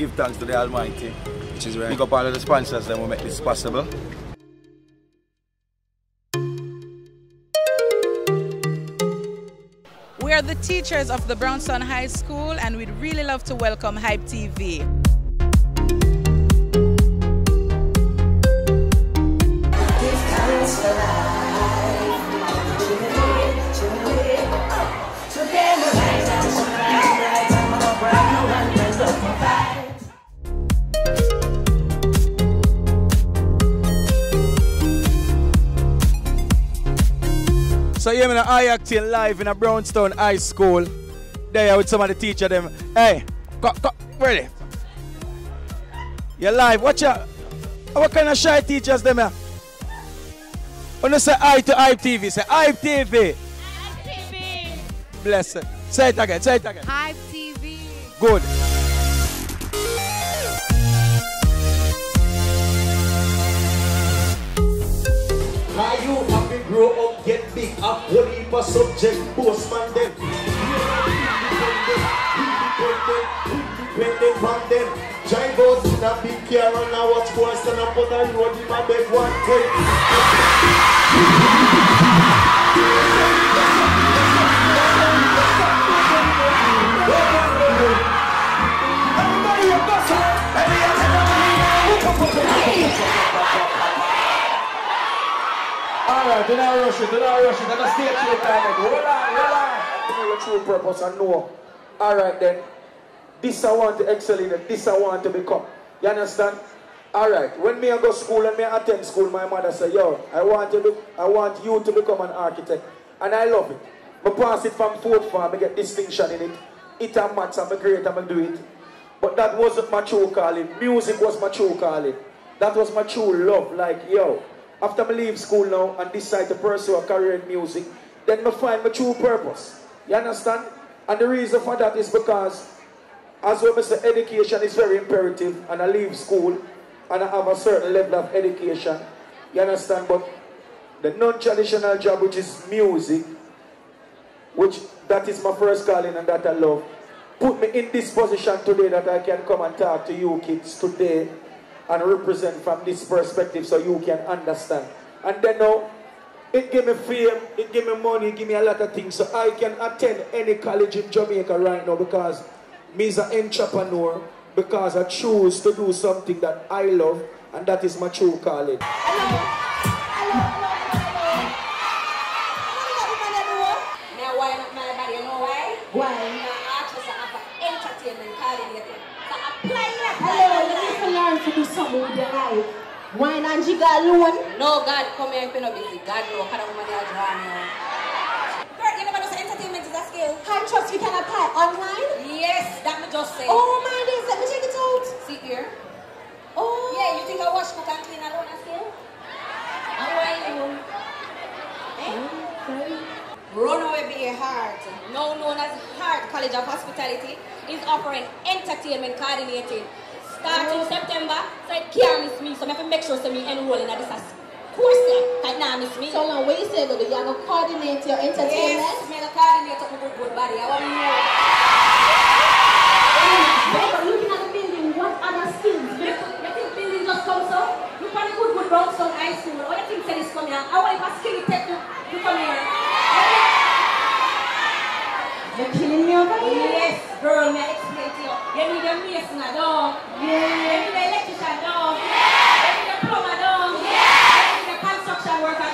give thanks to the Almighty. Which is right. Pick up all of the sponsors that will make this possible. We are the teachers of the Brown's Town High School and we'd really love to welcome Hype TV. So yeah, man, I-Octane live in a Brown's Town High School. There with some of the teacher them. Hey, go, go, ready? You're live. Watch out. What kind of shy teachers them here? When you say I to I TV, say I TV. TV. Bless it. Say it again. Say it again. Hype TV. Good. Up, what heap of subject, postman them. Independent from them. Drive out in a big car and I watch boys stand up on the road in my bed one day. Alright, do not rush it, do not rush it, and stay true time. Hold on, hold on. You know your true purpose and know. Alright then. This I want to excel in, and this I want to become. You understand? Alright, when me I go school and me I attend school, my mother say, yo, I want you to, I want you to become an architect. And I love it. I pass it from fourth form, I get distinction in it. It and maths, I'm great, I'm do it. But that wasn't my true calling. Music was my true calling. That was my true love. Like, yo, after I leave school now and decide to pursue a career in music, then I find my true purpose. You understand? And the reason for that is because, as well as education is very imperative, and I leave school and I have a certain level of education. You understand? But the non-traditional job, which is music, which that is my first calling and that I love, put me in this position today that I can come and talk to you kids today and represent from this perspective so you can understand. And then now, it give me fame, it give me money, it give me a lot of things so I can attend any college in Jamaica right now because me is an entrepreneur because I choose to do something that I love and that is my true calling. To do something with your life. Wine and jigger alone. No, God, come here and pay no busy. God, no, kind of woman they are drawing you. Girl, you never know say entertainment is a skill. I trust you can apply online. Yes, that me just say. Oh my days, let me check it out. See here. Oh. Yeah, you think I wash, cook, and clean alone eh? a skill? How are you? Runaway Bay Heart, now known as Heart College of Hospitality, is offering entertainment coordinating starting September. So it can't miss me, so I have to make sure so me enroll in this course. Like now miss me. So now, what you say, though? You're going to coordinate your entertainment? Yes, me the coordinator of my good good body. I want to know. Looking at the building, what other skills? You you think building just comes up? Look at the good good Brown's Town High School. All the things that is coming out. I want a skill it take to, to come here. You're killing me over here. Yes, girl, may I explain to you. You need an electrician, need a plumber, need a construction worker.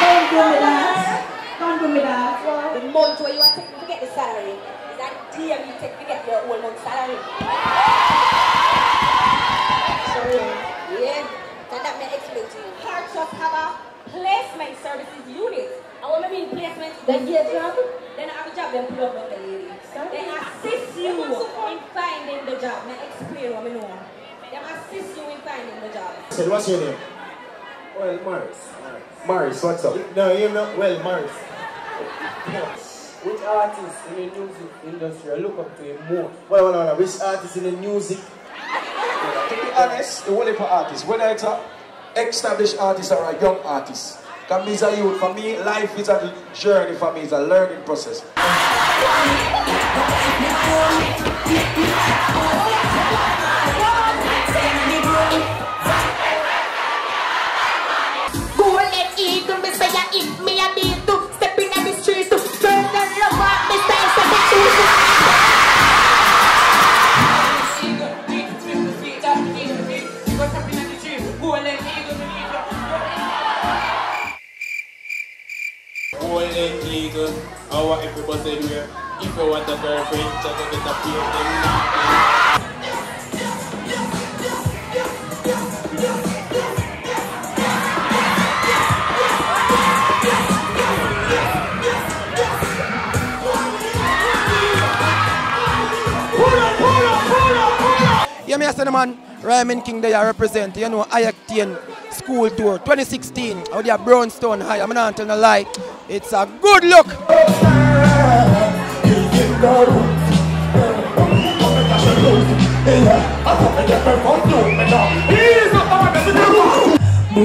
Don't do me that. Don't do me that. The month where you are taking to get the salary is that day you take to get your whole month salary. Sorry. Yeah, and that may explain to you. Heart placement services unit. And what I mean placement, Then get a job. then I have a job, then pull up on the lady. They assist you in finding the job. May I explain what I know. They assist you in finding the job. Said, what's your name? Well, Morris. Morris, what's up? No, you know, well, Morris. Which artist in the music industry I look up to him more? Well, well, well, which artist in the music? To be honest, the whole heap of artists, whether it's a established artists or a young artist, can be a youth. For me, life is a journey. For me, it's a learning process. You bust anywhere. If you want a girlfriend, check out the appeal. Yeah, me I say the man, Ryman King they are represent, you know, I-Octane School Tour 2016 out there Brown's Town High. I'm not telling a lie. It's a good look. Me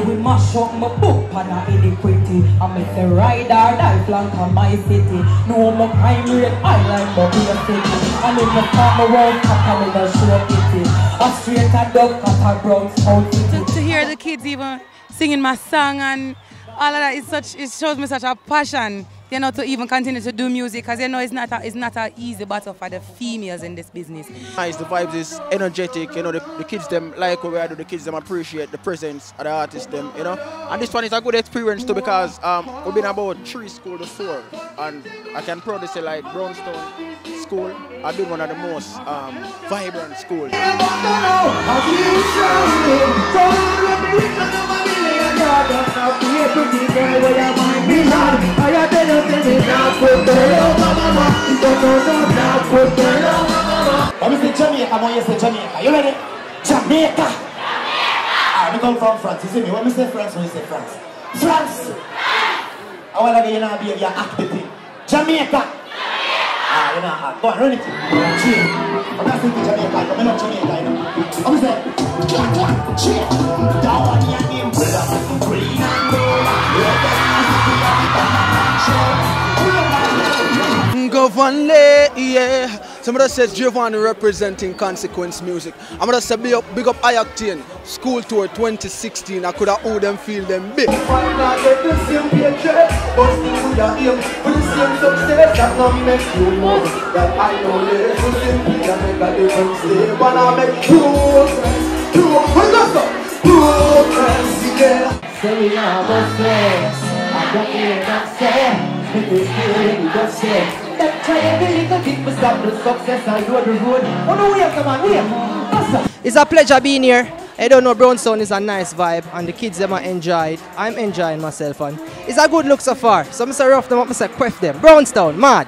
will mash up my book pan a iniquity I make the rider die flank on my city. No more crime rate I like my beer city. And if I start my world cut I never show pity A straight a duck cut a brown spout city. To, to hear the kids even singing my song and all of that is such it shows me such a passion you know to even continue to do music because you know it's not a, it's not an easy battle for the females in this business Nice, the vibes is energetic, you know, the, the kids them like what we are do, the kids them appreciate the presence of the artists them, you know. And this one is a good experience too because um, we've been about three school before and I can proudly say like Brown's Town School have been one of the most um, vibrant schools. Let me say Jamaica, I want you to say Jamaica. You ready? Jamaica. Ah, me come from France. You see me? When me say France, when you say France. France. I want to get you know, be your activity. Jamaica. Ah, you know, go on, run it. Cheer. I'm not saying Jamaica, I'm not Jamaica, you know. I'm brother. Green and gold. Giovanni, yeah. Somebody says Giovanni representing Consequence Music. I'm gonna say big up, big up I-Octane School Tour 2016. I could have owed them feel them big. Say we say I don't say If say Every little to stop the success know the road come on It's a pleasure being here. I don't know, Brown's Town is a nice vibe and the kids them are enjoyed. I'm enjoying myself and it's a good look so far. So say rough them up, say quiff them. Brown's Town, mad.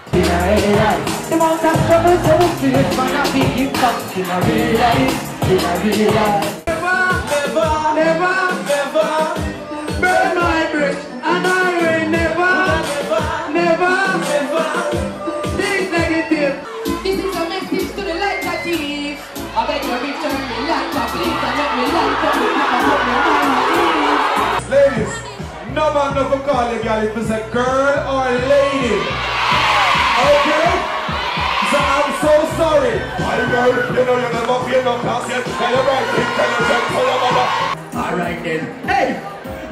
Ladies, no man never call you girl if it's a girl or a lady. Okay? So I'm so sorry. My girl, you know you never feel no class yet. Tell your right, intelligent, tell your mother. Alright then. Hey!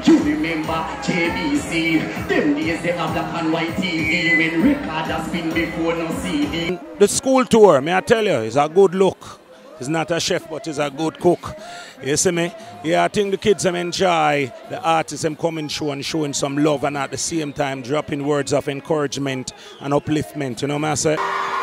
You remember JBC? Them days they have black and white TV when record has been before no CD. The school tour, may I tell you, is a good look. He's not a chef, but he's a good cook. You see me? Yeah, I think the kids them enjoy the artists them coming show and showing some love and at the same time dropping words of encouragement and upliftment. You know what I?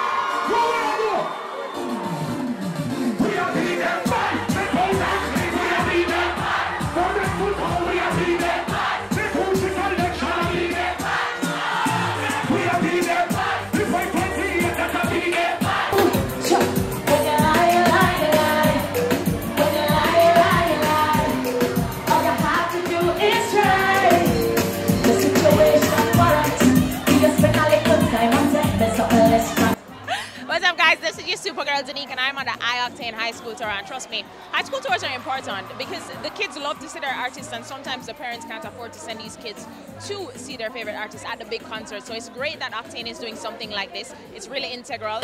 Supergirl Danique, and I'm on the I-Octane High School Tour. And trust me, high school tours are important because the kids love to see their artists, and sometimes the parents can't afford to send these kids to see their favorite artists at the big concert. So it's great that Octane is doing something like this. It's really integral.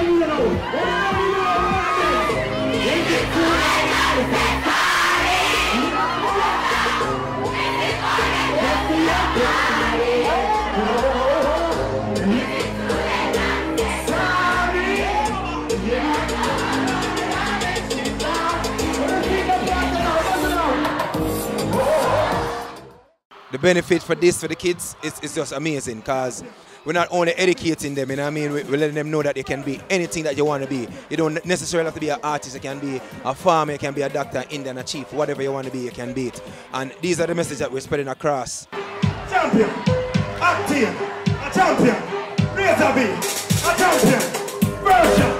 Jump up at the wheel now. Benefit for this for the kids is, is just amazing because we're not only educating them, you know what I mean? We- We're letting them know that they can be anything that you want to be. You don't necessarily have to be an artist, you can be a farmer, you can be a doctor, Indian, a chief, whatever you want to be, you can be it. And these are the messages that we're spreading across. Champion, Active, a champion, Razor B, a champion, Version,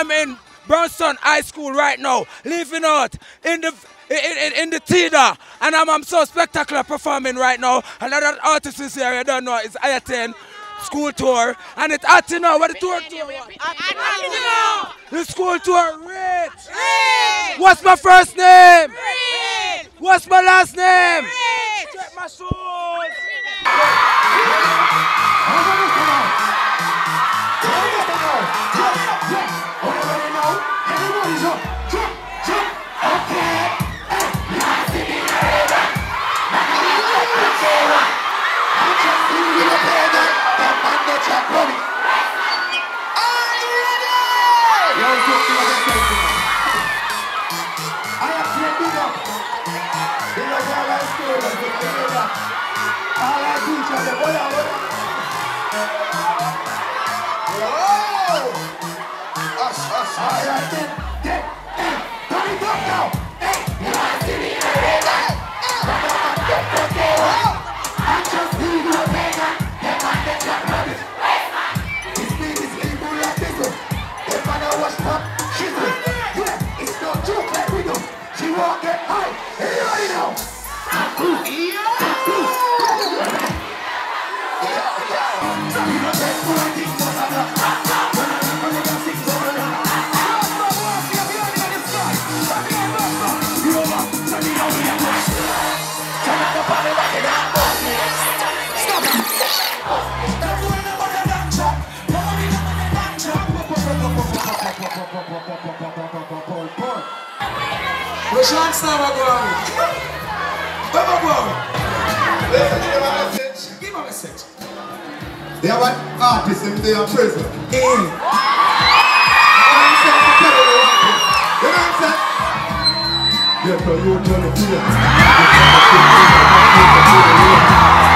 I'm in Brown's Town High School right now, living out in the in, in, in the theater, and I'm, I'm so spectacular performing right now. Another artist is here, you don't know, it's I-10 school tour, and it's Atina, what the tour tour? The school tour, Rich! What's my first name? What's my last name? Check my shoes! She They have an artist in there in prison. You know what I'm saying? You tell the fear. Say, oh, come get your feet.